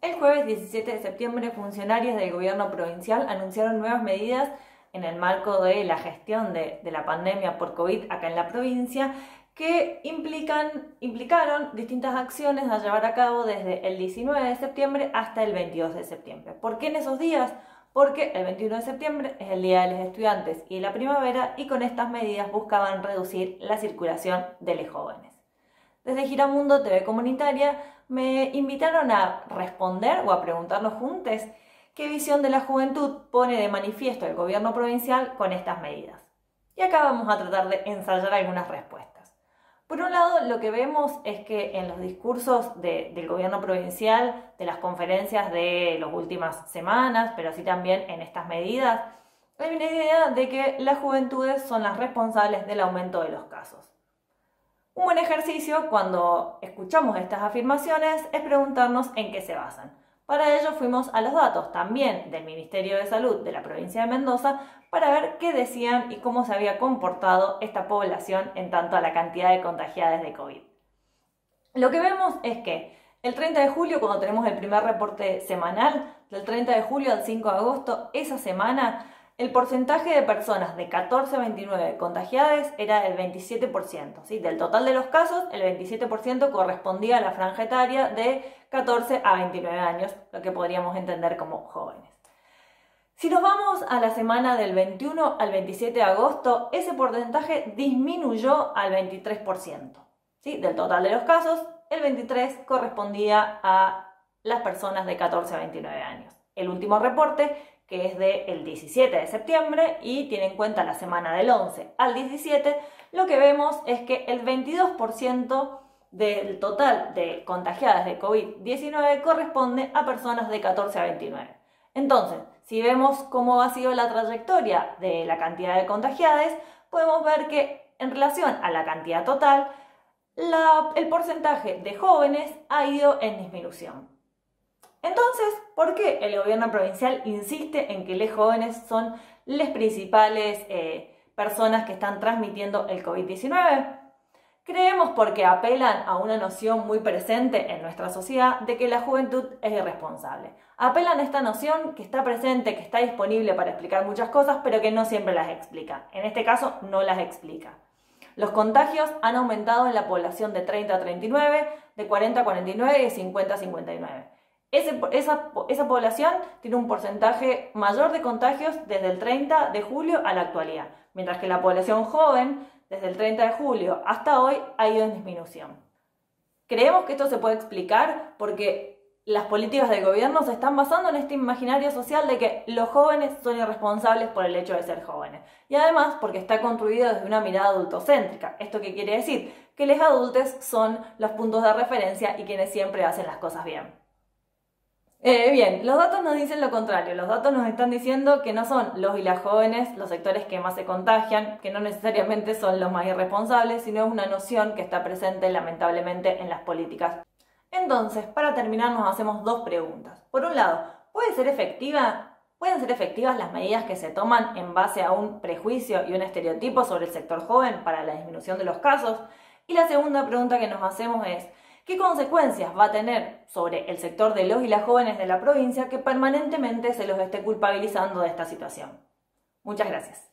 El jueves 17 de septiembre, funcionarios del gobierno provincial anunciaron nuevas medidas en el marco de la gestión de, la pandemia por COVID acá en la provincia que implican, implicaron distintas acciones a llevar a cabo desde el 19 de septiembre hasta el 22 de septiembre. ¿Por qué en esos días? Porque el 21 de septiembre es el Día de los Estudiantes y la primavera y con estas medidas buscaban reducir la circulación de los jóvenes. Desde Giramundo TV Comunitaria me invitaron a responder o a preguntarnos juntos qué visión de la juventud pone de manifiesto el gobierno provincial con estas medidas. Y acá vamos a tratar de ensayar algunas respuestas. Por un lado, lo que vemos es que en los discursos del gobierno provincial, de las conferencias de las últimas semanas, pero así también en estas medidas, hay una idea de que las juventudes son las responsables del aumento de los casos. Un buen ejercicio cuando escuchamos estas afirmaciones es preguntarnos en qué se basan. Para ello fuimos a los datos también del Ministerio de Salud de la provincia de Mendoza para ver qué decían y cómo se había comportado esta población en tanto a la cantidad de contagiadas de COVID. Lo que vemos es que el 30 de julio, cuando tenemos el primer reporte semanal, del 30 de julio al 5 de agosto, esa semana el porcentaje de personas de 14 a 29 contagiadas era el 27%. ¿sí? Del total de los casos, el 27% correspondía a la franja etaria de 14 a 29 años, lo que podríamos entender como jóvenes. Si nos vamos a la semana del 21 al 27 de agosto, ese porcentaje disminuyó al 23%. ¿sí? Del total de los casos, el 23% correspondía a las personas de 14 a 29 años. El último reporte que es del 17 de septiembre y tiene en cuenta la semana del 11 al 17, lo que vemos es que el 22% del total de contagiadas de COVID-19 corresponde a personas de 14 a 29. Entonces, si vemos cómo ha sido la trayectoria de la cantidad de contagiadas, podemos ver que en relación a la cantidad total, el porcentaje de jóvenes ha ido en disminución. Entonces, ¿por qué el gobierno provincial insiste en que los jóvenes son las principales eh, personas que están transmitiendo el COVID-19? Creemos porque apelan a una noción muy presente en nuestra sociedad de que la juventud es irresponsable. Apelan a esta noción que está presente, que está disponible para explicar muchas cosas, pero que no siempre las explica. En este caso, no las explica. Los contagios han aumentado en la población de 30 a 39, de 40 a 49 y de 50 a 59 esa, población tiene un porcentaje mayor de contagios desde el 30 de julio a la actualidad, mientras que la población joven, desde el 30 de julio hasta hoy, ha ido en disminución. Creemos que esto se puede explicar porque las políticas del gobierno se están basando en este imaginario social de que los jóvenes son irresponsables por el hecho de ser jóvenes. Y además porque está construido desde una mirada adultocéntrica. ¿Esto qué quiere decir? Que los adultos son los puntos de referencia y quienes siempre hacen las cosas bien. Eh, bien, los datos nos dicen lo contrario. Los datos nos están diciendo que no son los y las jóvenes los sectores que más se contagian, que no necesariamente son los más irresponsables, sino es una noción que está presente lamentablemente en las políticas. Entonces, para terminar, nos hacemos dos preguntas. Por un lado, ¿puede ser efectiva? ¿Pueden ser efectivas las medidas que se toman en base a un prejuicio y un estereotipo sobre el sector joven para la disminución de los casos? Y la segunda pregunta que nos hacemos es, ¿Qué consecuencias va a tener sobre el sector de los y las jóvenes de la provincia que permanentemente se los esté culpabilizando de esta situación? Muchas gracias.